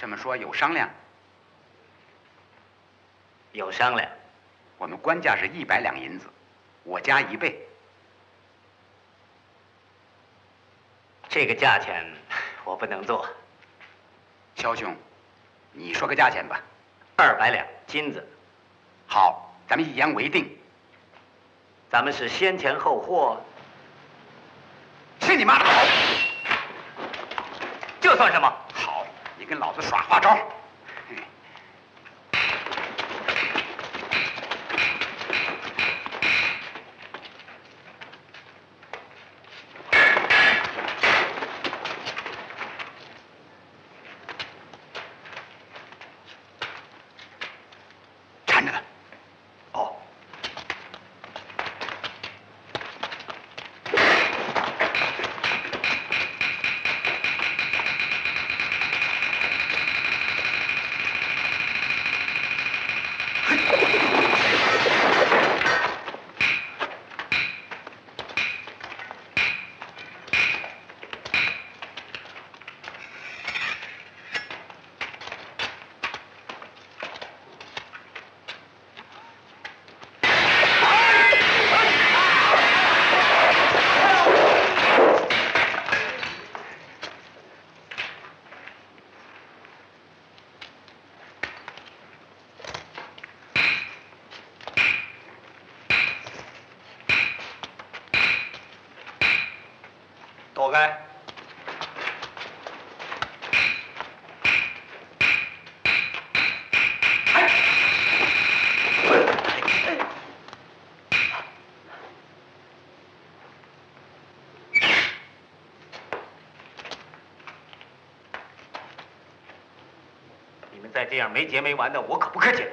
这么说有商量？有商量。我们官价是一百两银子，我加一倍。这个价钱我不能做。肖兄，你说个价钱吧。二百两金子。好，咱们一言为定。咱们是先钱后货。去你妈的！这算什么？你跟老子耍花招！站着呢！躲开！你们再这样没结没完的，我可不客气。